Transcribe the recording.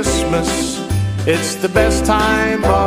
Christmas. It's the best time of